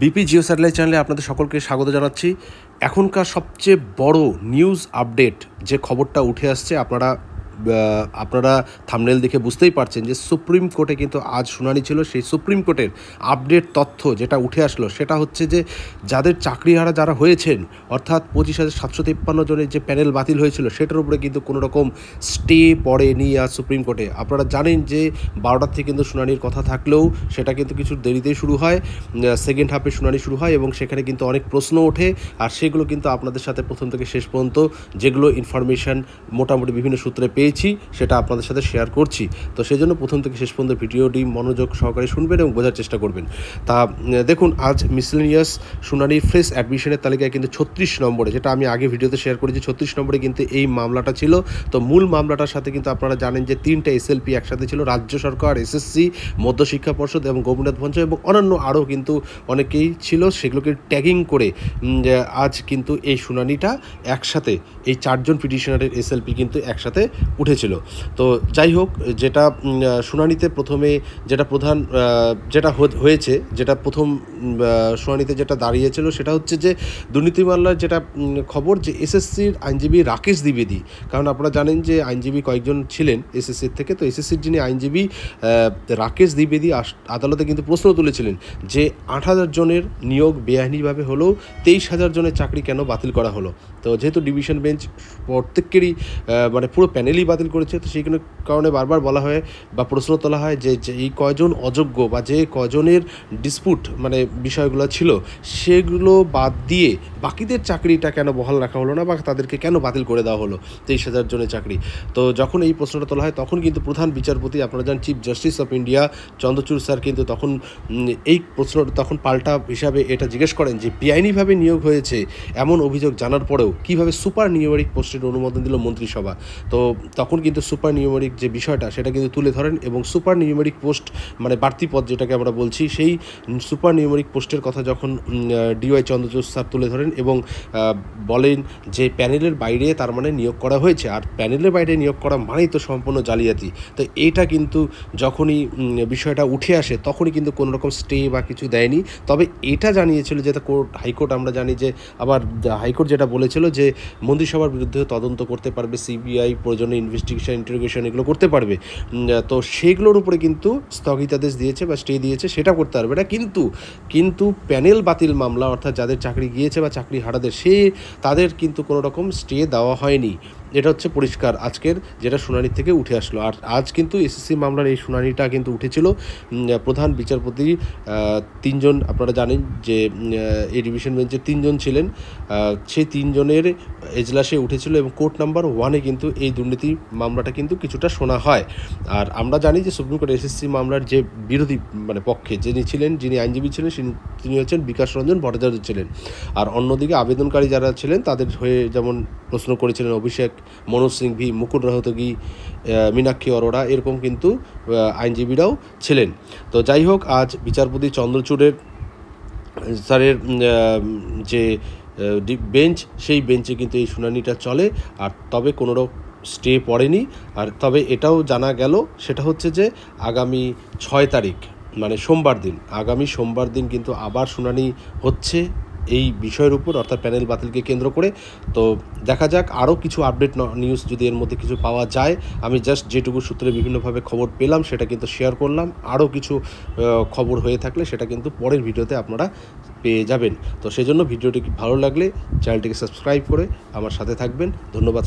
BP Jio satellite চ্যানেলে আপনাদের সকলকে স্বাগত জানাচ্ছি। এখনকার সবচেয়ে বড় নিউজ আপডেট যে খবরটা উঠে আসছে, আপনারা আপনারা থামনেল দেখে বুঝতেই পারছেন যে সুপ্রিম কোর্টে কিন্তু আজ শুনানি ছিল। সেই সুপ্রিম কোর্টের আপডেট তথ্য যেটা উঠে আসলো সেটা হচ্ছে যে যাদের চাকরিহারা যারা হয়েছেন, অর্থাৎ পঁচিশ হাজার সাতশো তিপ্পান্ন জনের যে প্যানেল বাতিল হয়েছিল সেটার উপরে কিন্তু কোনো রকম স্টে পড়েনি আজ সুপ্রিম কোর্টে। আপনারা জানেন যে বারোটার থেকে কিন্তু শুনানির কথা থাকলেও সেটা কিন্তু কিছু দেরিতেই শুরু হয় সেকেন্ড হাফে শুনানি শুরু হয় এবং সেখানে কিন্তু অনেক প্রশ্ন ওঠে আর সেগুলো কিন্তু আপনাদের সাথে প্রথম থেকে শেষ পর্যন্ত যেগুলো ইনফরমেশান মোটামুটি বিভিন্ন সূত্রে পেয়েছি, সেটা আপনাদের সাথে শেয়ার করছি। তো সেই জন্য প্রথম থেকে শেষ পর্যন্ত ভিডিওটি মনোযোগ সহকারে শুনবেন এবং বোঝার চেষ্টা করবেন। তা দেখুন, আজ মিসলেনিয়াস শুনানির ফ্রেশ অ্যাডমিশনের তালিকায় কিন্তু ছত্রিশ নম্বরে, যেটা আমি আগে ভিডিওতে শেয়ার করেছি, ছত্রিশ নম্বরে কিন্তু এই মামলাটা ছিল। তো মূল মামলাটার সাথে কিন্তু আপনারা জানেন যে তিনটা এসএলপি একসাথে ছিল, রাজ্য সরকার এসএসসি মধ্যশিক্ষা পর্ষদ এবং গোপীনাথ ভঞ্জ এবং অন্যান্য আরও কিন্তু অনেকেই ছিল, সেগুলোকে ট্যাগিং করে আজ কিন্তু এই শুনানিটা একসাথে, এই চারজন পিটিশনারের এসএলপি কিন্তু একসাথে উঠেছিল। তো যাই হোক, যেটা শুনানিতে প্রথমে যেটা প্রধান যেটা হয়েছে, যেটা প্রথম শুনানিতে যেটা দাঁড়িয়েছিল সেটা হচ্ছে যে দুর্নীতি মামলার যেটা খবর যে এসএসসির আইনজীবী রাকেশ দ্বিবেদী, কারণ আপনারা জানেন যে আইনজীবী কয়েকজন ছিলেন এসএসসির থেকে, তো এসএসসির যিনি আইনজীবী রাকেশ দ্বিবেদী আদালতে কিন্তু প্রশ্ন তুলেছিলেন যে আট হাজার জনের নিয়োগ বেআইনিভাবে হলেও তেইশ হাজার জনের চাকরি কেন বাতিল করা হলো? তো যেহেতু ডিভিশন বেঞ্চ প্রত্যেকেরই মানে পুরো প্যানেলই বাতিল করেছে, তো সেই কারণে বারবার বলা হয় বা প্রশ্ন তোলা হয় যে এই কয়জন অযোগ্য বা যে কয়জনের ডিসপুট মানে বিষয়গুলো ছিল, সেগুলো বাদ দিয়ে বাকিদের চাকরিটা কেন বহাল রাখা হলো না বা তাদেরকে কেন বাতিল করে দেওয়া হলো তেইশ হাজার জনের চাকরি? তো যখন এই প্রশ্নটা তোলা হয়, তখন কিন্তু প্রধান বিচারপতি, আপনারা জানেন chief justice of India Chandrachud sir কিন্তু তখন এই প্রশ্নটা তখন পাল্টা হিসাবে এটা জিজ্ঞেস করেন যে, বেআইনিভাবে নিয়োগ হয়েছে এমন অভিযোগ জানার পরেও কীভাবে সুপার নিউমেরিক পোস্টের অনুমোদন দিল মন্ত্রিসভা? তো তখন কিন্তু সুপার নিউমেরিক যে বিষয়টা, সেটা কিন্তু তুলে ধরেন এবং সুপার নিউমেরিক পোস্ট মানে বাড়তি পদ যেটাকে আমরা বলছি, সেই সুপার নিউমেরিক পোস্টের কথা যখন ডিওয়াই চন্দ্রচূড় স্যার তুলে ধরেন এবং বলেন যে প্যানেলের বাইরে তার মানে নিয়োগ করা হয়েছে, আর প্যানেলের বাইরে নিয়োগ করা মানেই তো সম্পূর্ণ জালিয়াতি। তো এটা কিন্তু যখনই বিষয়টা উঠে আসে, তখনই কিন্তু কোনো রকম স্টে বা কিছু দেয়নি। তবে এটা জানিয়েছিল যে কোর্ট, হাইকোর্ট আমরা জানি যে, আবার হাইকোর্ট যেটা বলেছিল যে মন্ত্রিসভার বিরুদ্ধে তদন্ত করতে পারবে সিবিআই প্রয়োজনে ইনভেস্টিগেশন ইন্টারোগেশন এগুলো করতে পারবে। তো সেগুলোর উপরে কিন্তু স্থগিতাদেশ দিয়েছে বা স্টে দিয়েছে, সেটা করতে পারবে না। কিন্তু কিন্তু প্যানেল বাতিল মামলা, অর্থাৎ যাদের চাকরি গিয়েছে বা চাকরি হারাদের, সে তাদের কিন্তু কোনো রকম স্টে দেওয়া হয়নি। এটা হচ্ছে পরিষ্কার আজকের যেটা শুনানি থেকে উঠে আসলো। আর আজ কিন্তু এসএসসি মামলার এই শুনানিটা কিন্তু উঠেছিল। প্রধান বিচারপতি তিনজন আপনারা জানেন যে এই ডিভিশন বেঞ্চে তিনজন ছিলেন। সেই তিনজনের এজলাসে উঠেছিল এবং কোর্ট নাম্বার ওয়ানে কিন্তু এই দুর্নীতি মামলাটা কিন্তু কিছুটা শোনা হয়। আর আমরা জানি যে সুপ্রিম কোর্ট এসএসসি মামলার যে বিরোধী মানে পক্ষে যিনি ছিলেন, যিনি আইনজীবী ছিলেন তিনি হচ্ছেন বিকাশ রঞ্জন ভট্টাচার্য ছিলেন। আর অন্যদিকে আবেদনকারী যারা ছিলেন, তাদের হয়ে যেমন প্রশ্ন করেছিলেন অভিষেক মনোজ সিংভি মুকুল রহতগি মীনাক্ষী অরোরা এরকম কিন্তু আইনজীবীরাও ছিলেন। তো যাই হোক, আজ বিচারপতি চন্দ্রচূড়ের, স্যারের যে বেঞ্চ, সেই বেঞ্চে কিন্তু এই শুনানিটা চলে। আর তবে কোনো স্টে পড়েনি। আর তবে এটাও জানা গেল, সেটা হচ্ছে যে, আগামী ছয় তারিখ মানে সোমবার দিন, আগামী সোমবার দিন কিন্তু আবার শুনানি হচ্ছে। এই বিষয়ের উপর অর্থাৎ প্যানেল বাতিলকে কেন্দ্র করে। তো দেখা যাক, আরও কিছু আপডেট নিউজ যদি এর মধ্যে কিছু পাওয়া যায়, আমি জাস্ট যেটুকু সূত্রে বিভিন্নভাবে খবর পেলাম, সেটা কিন্তু শেয়ার করলাম। আরও কিছু খবর হয়ে থাকলে সেটা কিন্তু পরের ভিডিওতে আপনারা পেয়ে যাবেন। তো সেজন্য ভিডিওটি ভালো লাগলে চ্যানেলটিকে সাবস্ক্রাইব করে আমার সাথে থাকবেন। ধন্যবাদ।